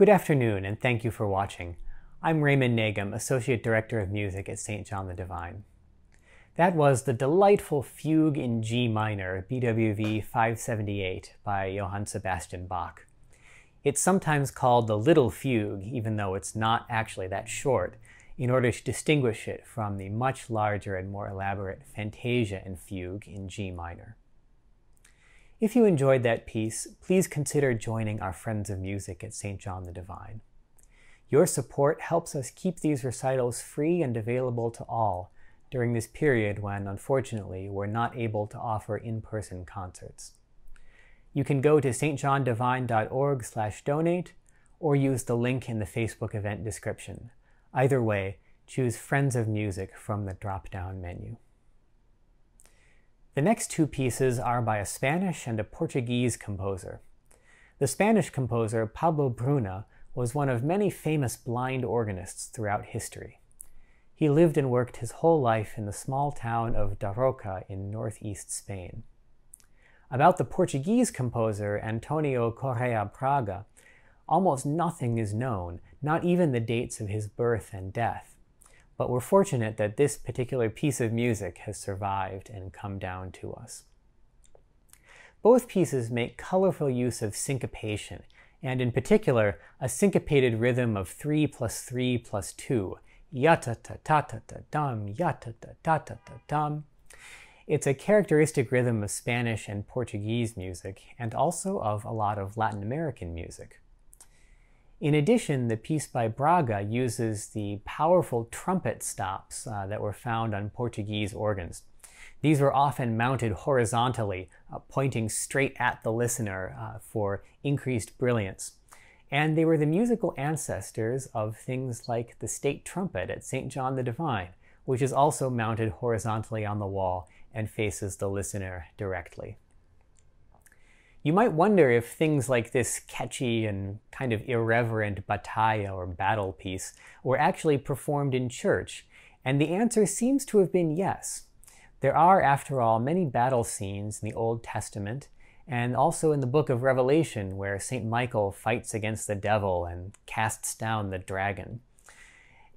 Good afternoon, and thank you for watching. I'm Raymond Nagem, Associate Director of Music at St. John the Divine. That was the delightful Fugue in G minor, BWV 578, by Johann Sebastian Bach. It's sometimes called the Little Fugue, even though it's not actually that short, in order to distinguish it from the much larger and more elaborate Fantasia and Fugue in G minor. If you enjoyed that piece, please consider joining our Friends of Music at St. John the Divine. Your support helps us keep these recitals free and available to all during this period when, unfortunately, we're not able to offer in-person concerts. You can go to stjohndivine.org slash donate or use the link in the Facebook event description. Either way, choose Friends of Music from the drop-down menu. The next two pieces are by a Spanish and a Portuguese composer. The Spanish composer Pablo Bruna was one of many famous blind organists throughout history. He lived and worked his whole life in the small town of Daroca in northeast Spain. About the Portuguese composer Antonio Correa Braga, almost nothing is known, not even the dates of his birth and death. But we're fortunate that this particular piece of music has survived and come down to us. Both pieces make colorful use of syncopation, and in particular, a syncopated rhythm of 3 plus 3 plus 2, yata ta ta ta ta dum, yata ta ta ta ta dum. It's a characteristic rhythm of Spanish and Portuguese music, and also of a lot of Latin American music. In addition, the piece by Braga uses the powerful trumpet stops uh, that were found on Portuguese organs. These were often mounted horizontally, uh, pointing straight at the listener uh, for increased brilliance and they were the musical ancestors of things like the state trumpet at St. John the Divine, which is also mounted horizontally on the wall and faces the listener directly. You might wonder if things like this catchy and kind of irreverent batalla or battle piece were actually performed in church, and the answer seems to have been yes. There are, after all, many battle scenes in the Old Testament, and also in the book of Revelation, where St. Michael fights against the devil and casts down the dragon.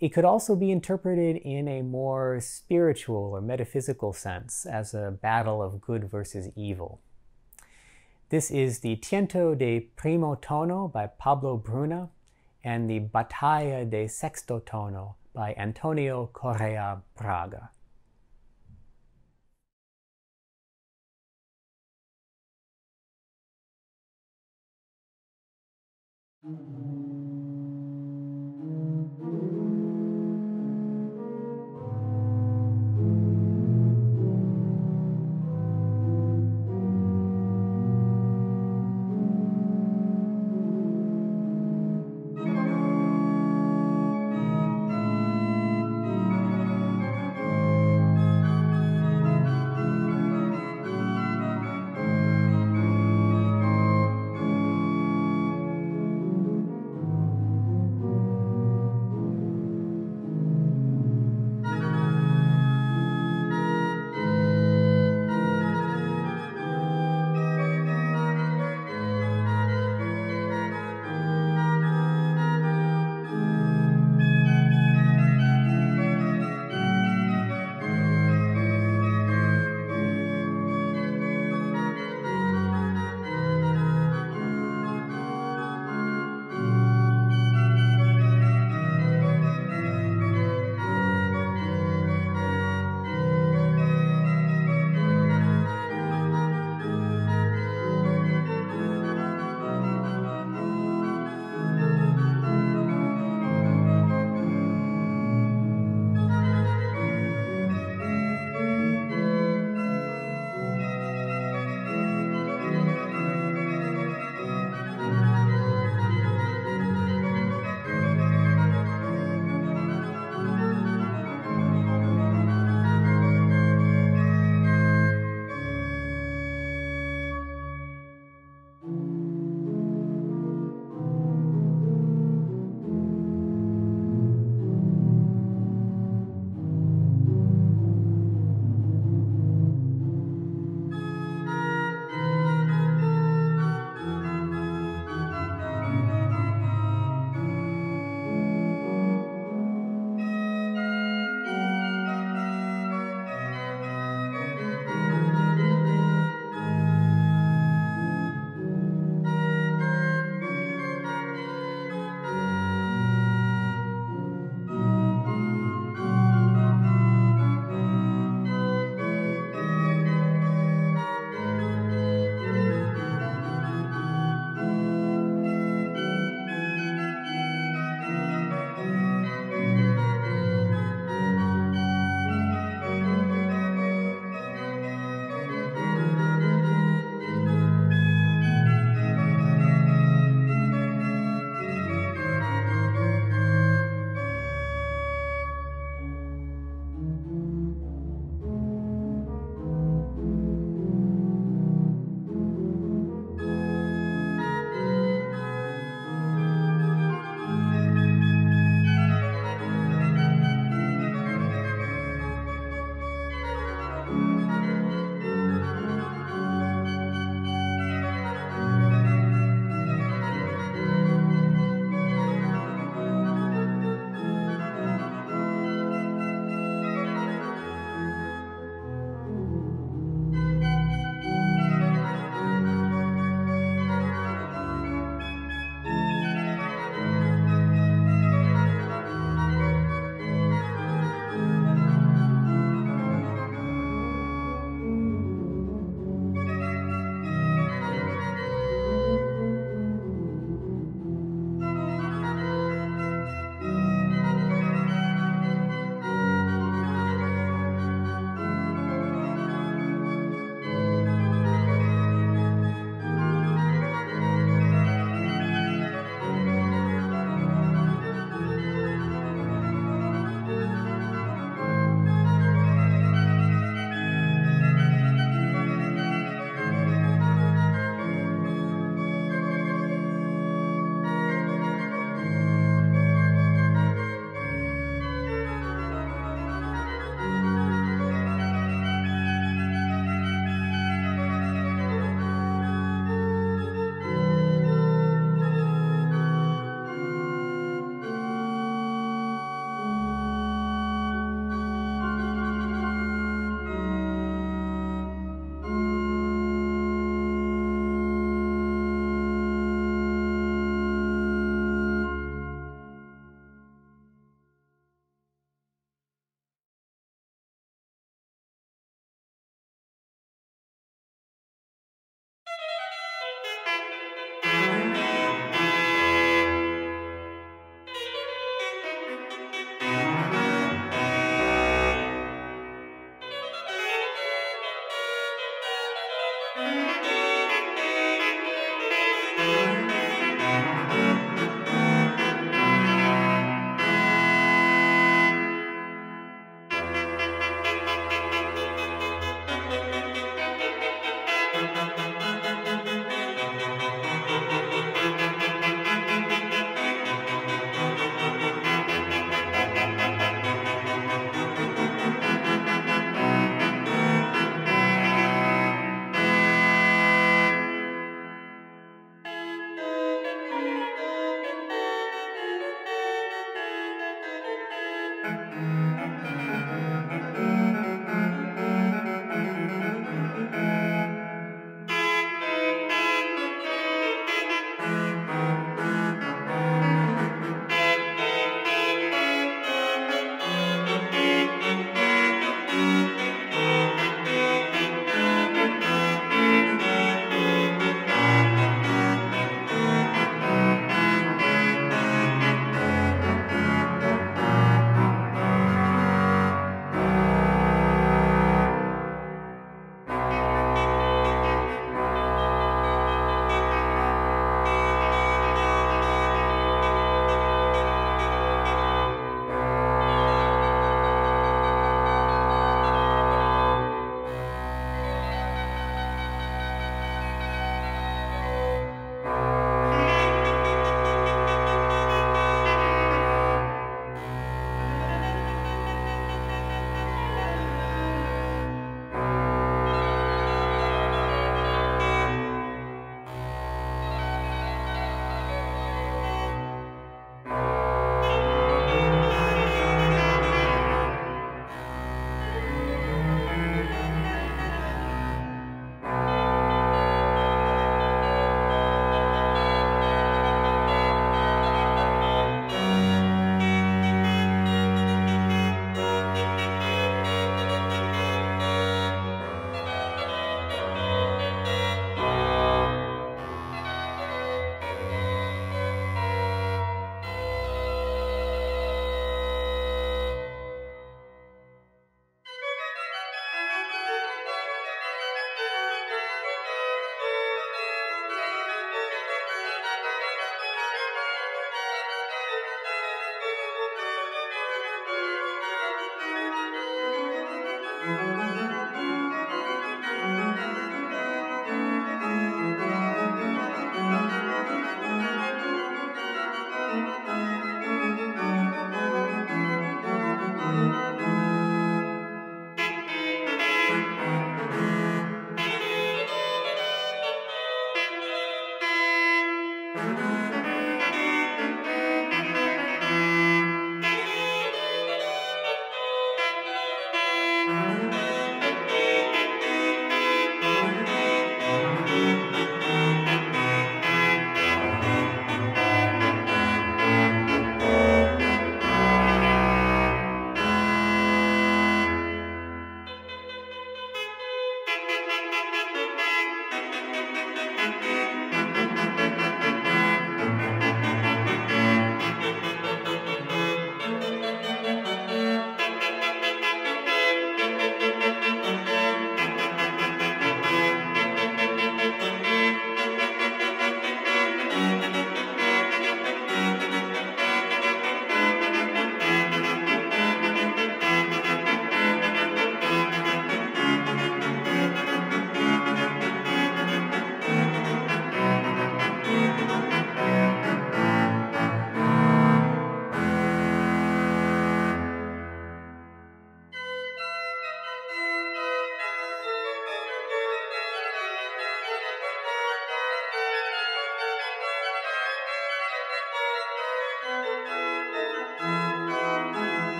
It could also be interpreted in a more spiritual or metaphysical sense as a battle of good versus evil. This is the Tiento de Primo Tono by Pablo Bruna and the Batalha de Sexto Tono by Antonio Correa Braga. Mm-hmm.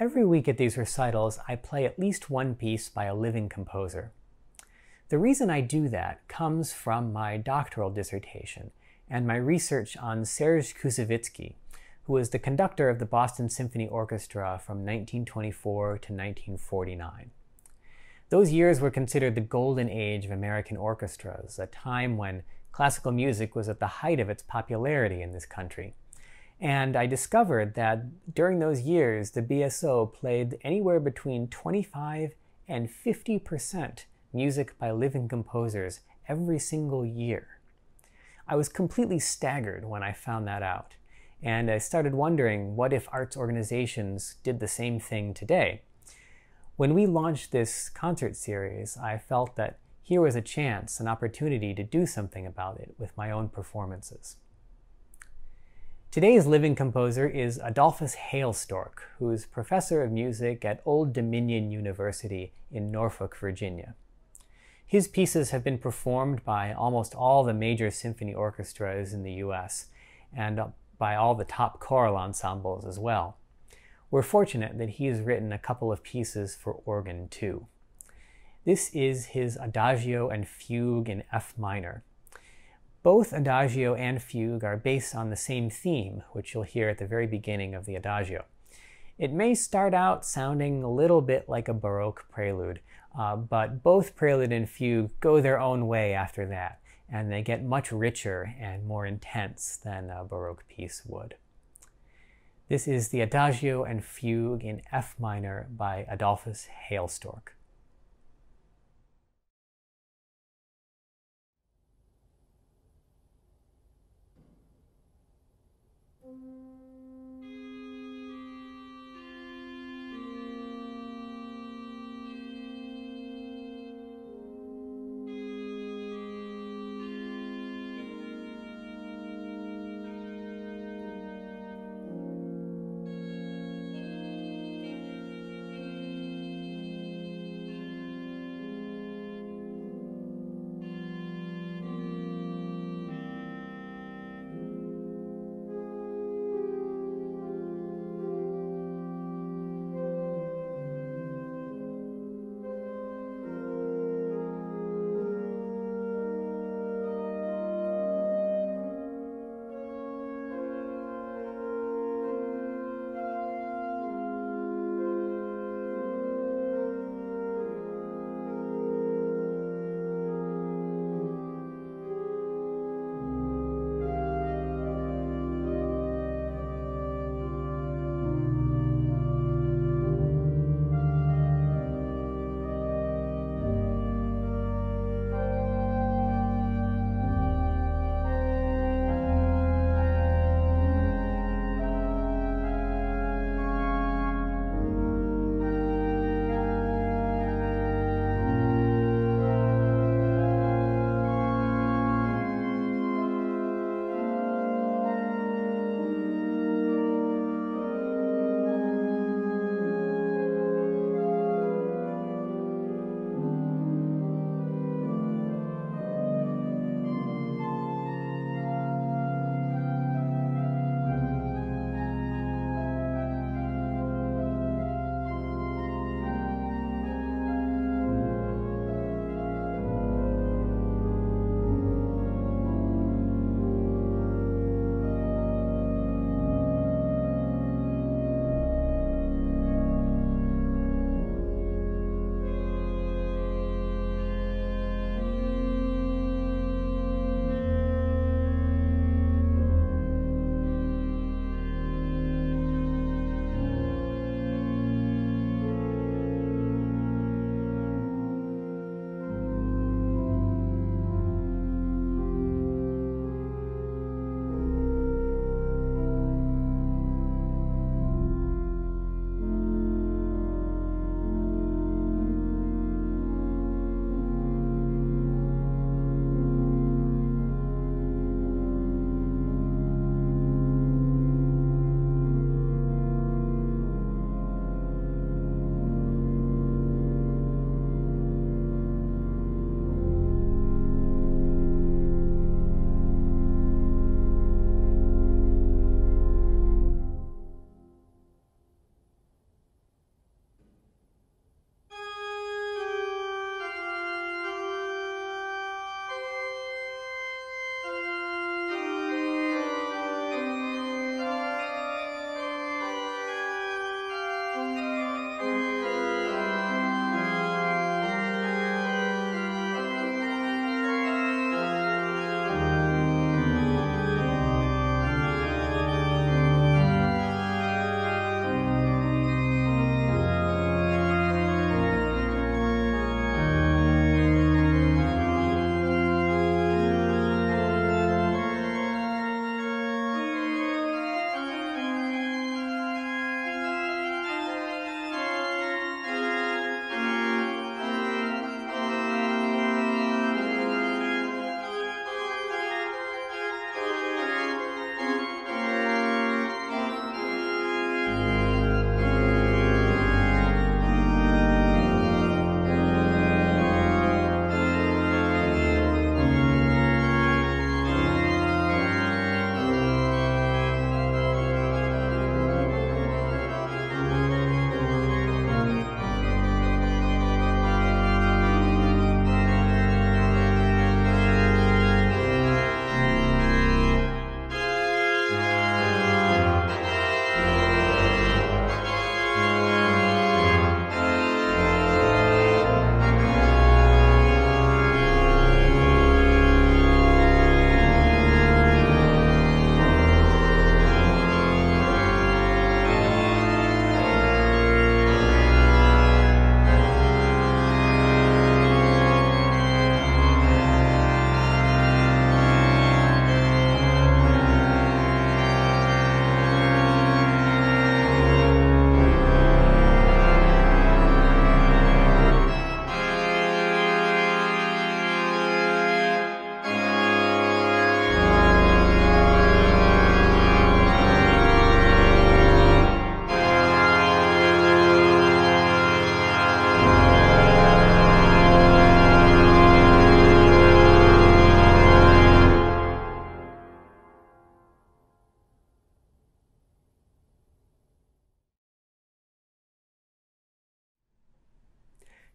Every week at these recitals, I play at least one piece by a living composer. The reason I do that comes from my doctoral dissertation and my research on Serge Koussevitzky, who was the conductor of the Boston Symphony Orchestra from 1924 to 1949. Those years were considered the golden age of American orchestras, a time when classical music was at the height of its popularity in this country. And I discovered that during those years, the BSO played anywhere between 25 and 50% music by living composers every single year. I was completely staggered when I found that out. And I started wondering what if arts organizations did the same thing today? When we launched this concert series, I felt that here was a chance, an opportunity to do something about it with my own performances. Today's living composer is Adolphus Hailstork, who is professor of music at Old Dominion University in Norfolk, Virginia. His pieces have been performed by almost all the major symphony orchestras in the US and by all the top choral ensembles as well. We're fortunate that he has written a couple of pieces for organ too. This is his Adagio and Fugue in F minor. Both Adagio and Fugue are based on the same theme, which you'll hear at the very beginning of the Adagio. It may start out sounding a little bit like a Baroque prelude, uh, but both prelude and fugue go their own way after that, and they get much richer and more intense than a Baroque piece would. This is the Adagio and Fugue in F minor by Adolphus Hailstork.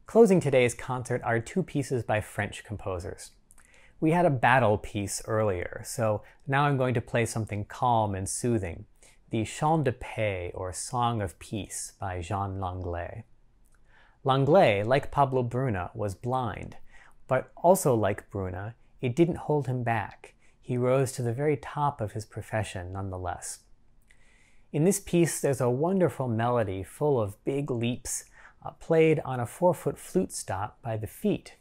Closing today's concert are two pieces by French composers. We had a battle piece earlier, so now I'm going to play something calm and soothing, the Chant de Paix, or Song of Peace, by Jean Langlais. Langlais, like Pablo Bruna, was blind, but also like Bruna, it didn't hold him back. He rose to the very top of his profession nonetheless. In this piece, there's a wonderful melody full of big leaps, uh, played on a four foot flute stop by the feet.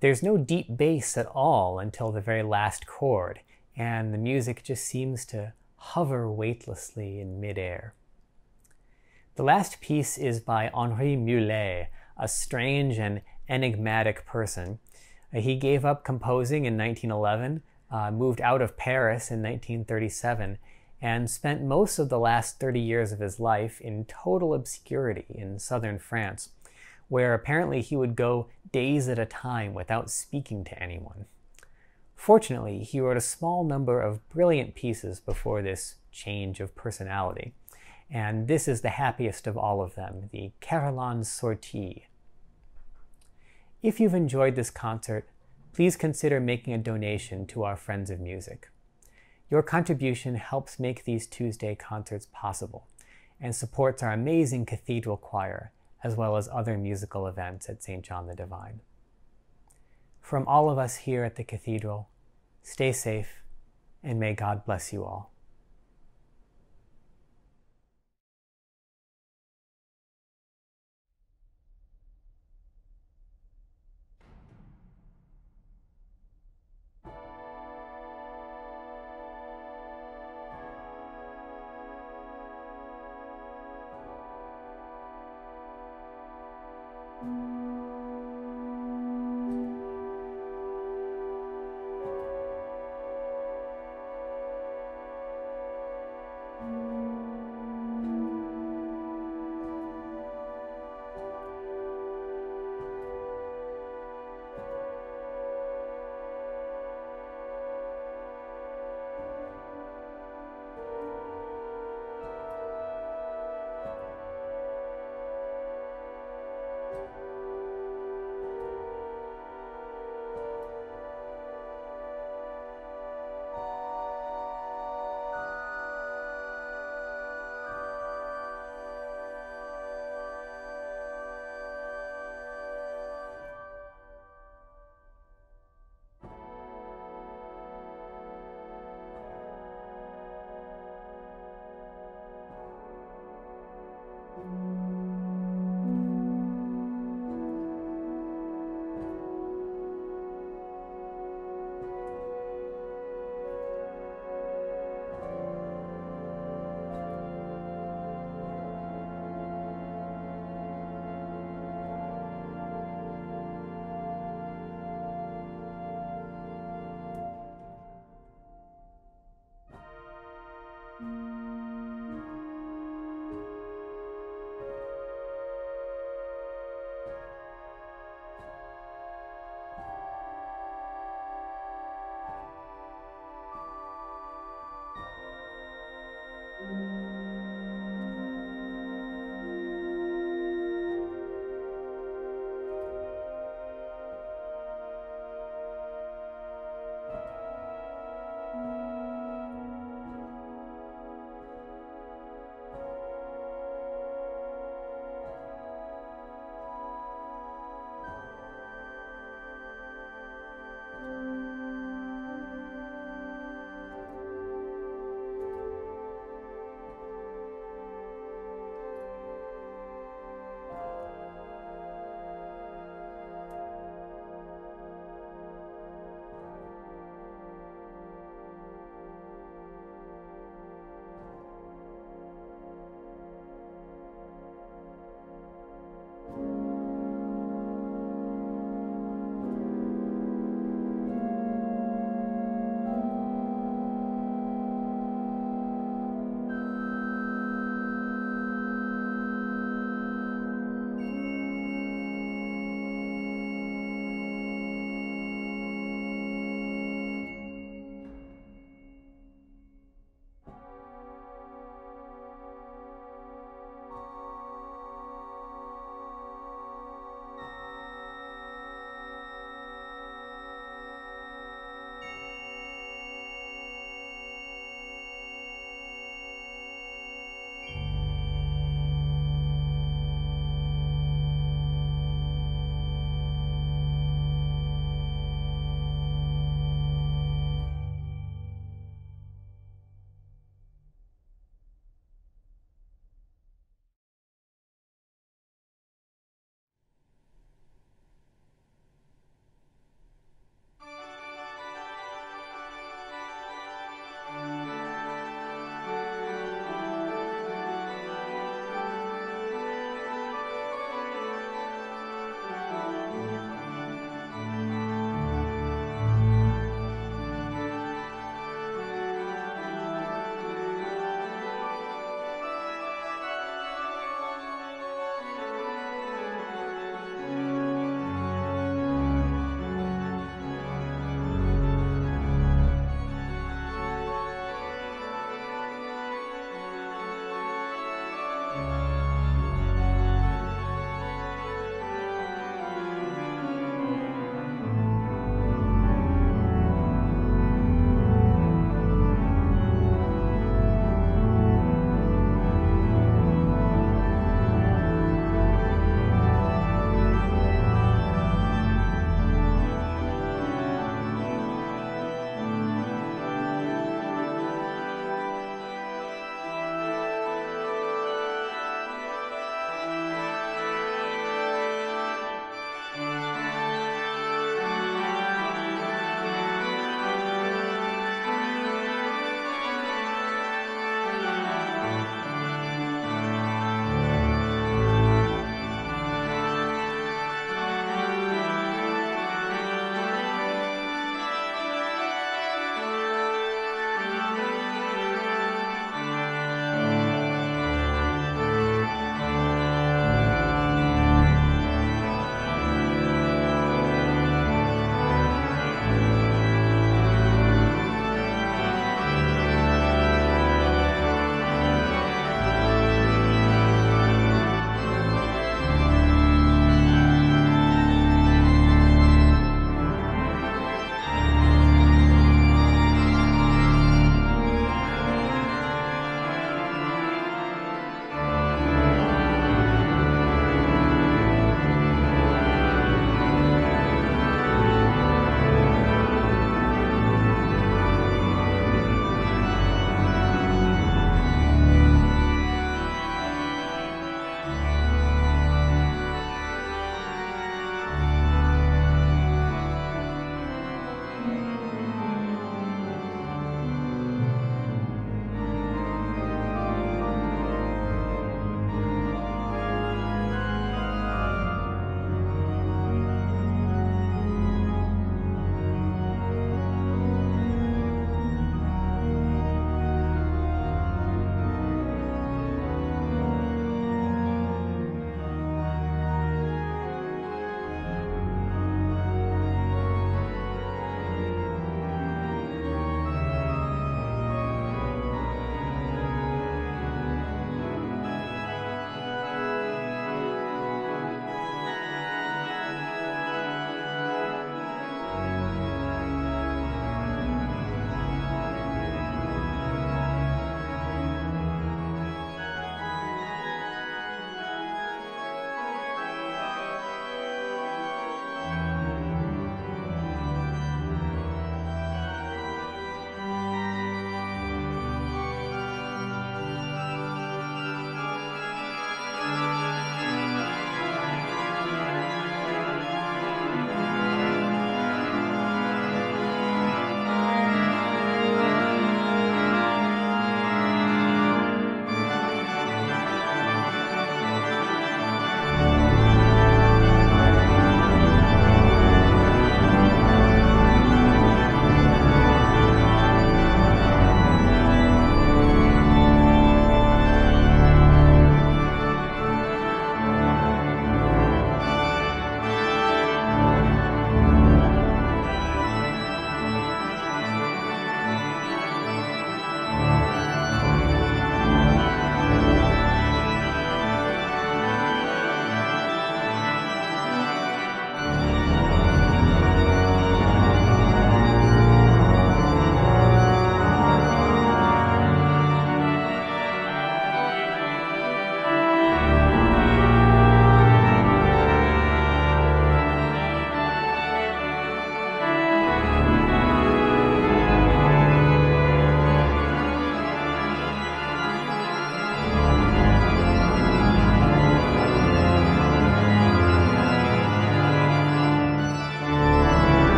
There's no deep bass at all until the very last chord, and the music just seems to hover weightlessly in midair. The last piece is by Henri Mulet, a strange and enigmatic person. Uh, he gave up composing in 1911, uh, moved out of Paris in 1937, and spent most of the last 30 years of his life in total obscurity in southern France where apparently he would go days at a time without speaking to anyone. Fortunately, he wrote a small number of brilliant pieces before this change of personality, and this is the happiest of all of them, the Carillon Sortie. If you've enjoyed this concert, please consider making a donation to our Friends of Music. Your contribution helps make these Tuesday concerts possible and supports our amazing cathedral choir as well as other musical events at St. John the Divine. From all of us here at the Cathedral, stay safe and may God bless you all.